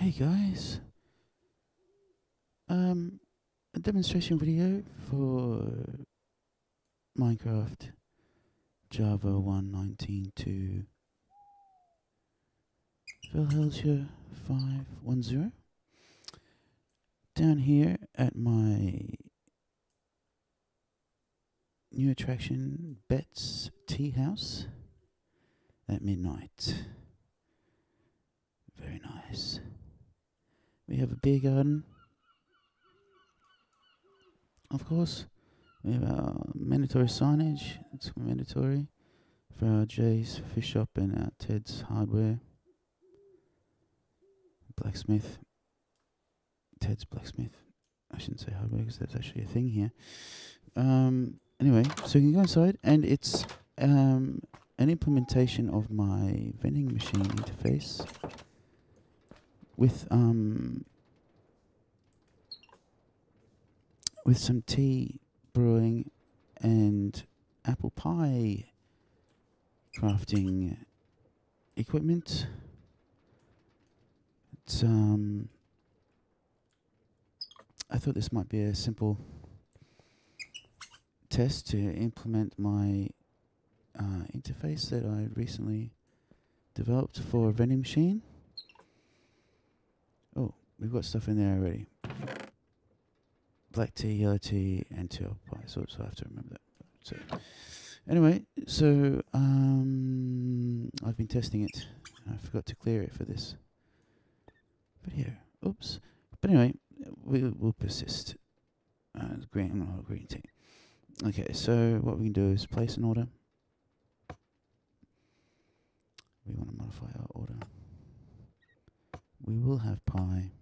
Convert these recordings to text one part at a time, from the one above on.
Hey guys. Um, a demonstration video for Minecraft Java 1.19 to Valhelsia 510. Down here at my new attraction, Bet's Tea House at midnight. Very nice. We have a beer garden. Of course, we have our mandatory signage. It's mandatory for our Jay's Fish Shop and our Ted's Hardware. Blacksmith. Ted's Blacksmith. I shouldn't say hardware because that's actually a thing here. Um, anyway, so you can go inside and it's um, an implementation of my vending machine interface with um with some tea brewing and apple pie crafting equipment. It's um I thought this might be a simple test to implement my uh, interface that I recently developed for a vending machine. We've got stuff in there already. Black tea, yellow tea, and apple pie. So, so I have to remember that. So, anyway, so um, I've been testing it. I forgot to clear it for this video. Oops. But anyway, we will persist. Uh, green, oh, green tea. Okay, so what we can do is place an order. We want to modify our order. We will have pie.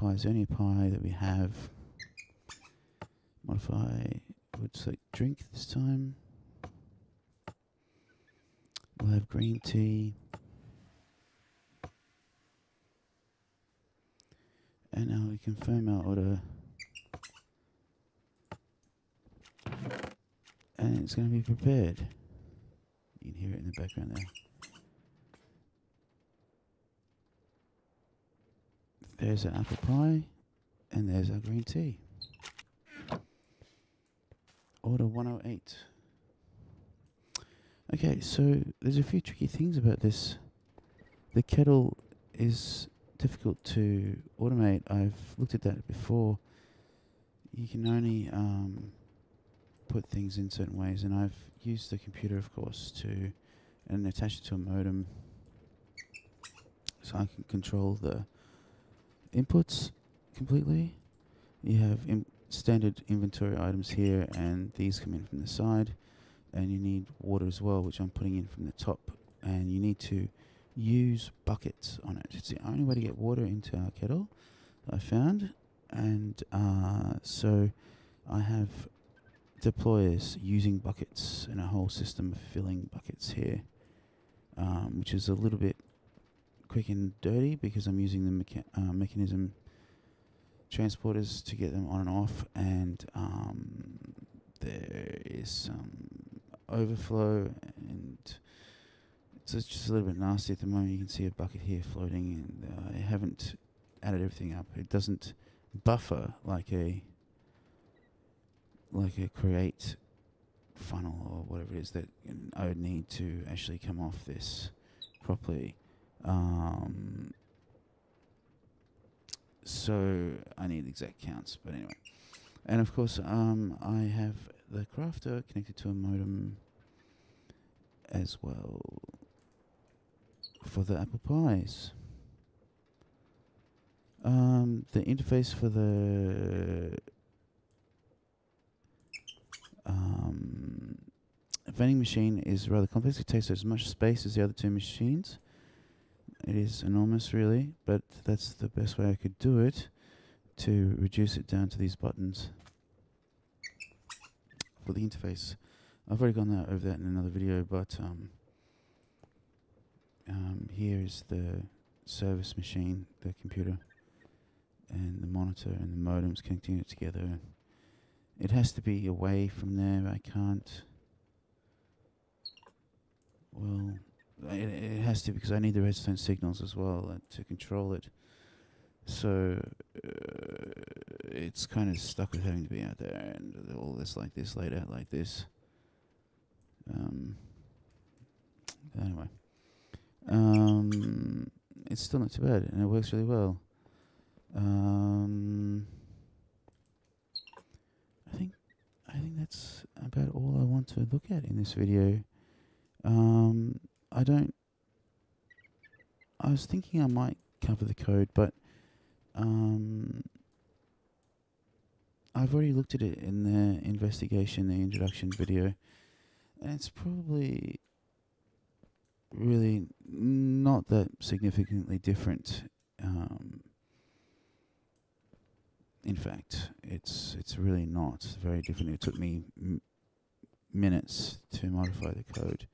Pie is the only pie that we have. Modify, would select drink this time. We'll have green tea. And now we confirm our order. And it's going to be prepared. You can hear it in the background there. There's an apple pie, and there's our green tea. Order 108. Okay, so there's a few tricky things about this. The kettle is difficult to automate. I've looked at that before. You can only um, put things in certain ways, and I've used the computer, of course, to and attach it to a modem, so I can control the inputs completely. You have standard inventory items here, and these come in from the side, and you need water as well, which I'm putting in from the top, and you need to use buckets on it. It's the only way to get water into our kettle I found, and uh, so I have deployers using buckets and a whole system of filling buckets here, um, which is a little bit quick and dirty because I'm using the mecha uh, Mekanism transporters to get them on and off, and um, there is some overflow, and it's just a little bit nasty at the moment. You can see a bucket here floating, and uh, I haven't added everything up. It doesn't buffer like a like a create funnel or whatever it is that I would need to actually come off this properly. Um, so I need exact counts, but anyway. And of course, um, I have the crafter connected to a modem as well for the apple pies. Um, the interface for the um, vending machine is rather complex. It takes as much space as the other two machines. It is enormous, really, but that's the best way I could do it to reduce it down to these buttons for the interface. I've already gone over that in another video, but um, um, here is the service machine, the computer, and the monitor and the modems connecting it together. It has to be away from there. I can't. Well, it, it has to because I need the redstone signals as well uh, to control it. So uh, it's kind of stuck with having to be out there and all this like this laid out like this. Um, anyway, um, it's still not too bad and it works really well. Um, I think I think that's about all I want to look at in this video. Um, I don't. I was thinking I might cover the code, but um, I've already looked at it in the investigation, the introduction video, and it's probably really not that significantly different. Um, in fact, it's it's really not very different. It took me minutes to modify the code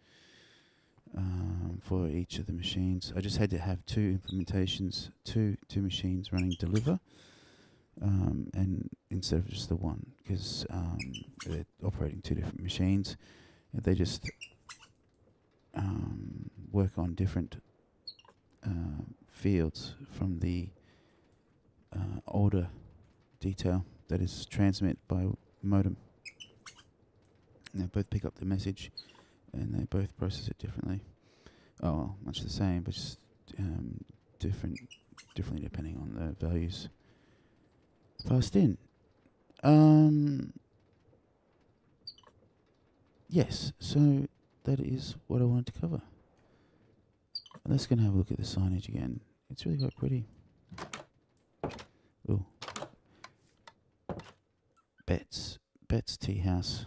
um, for each of the machines. I just had to have two implementations, two two machines running deliver, um, and instead of just the one, because um, they're operating two different machines. They just um, work on different uh, fields from the uh, older detail that is transmit by modem. And they both pick up the message and they both process it differently. Oh, well, much the same, but just um, different, differently depending on the values passed in. Um, yes, so that is what I wanted to cover. Let's go and have a look at the signage again. It's really quite pretty. Ooh. Betts. Betts Tea House.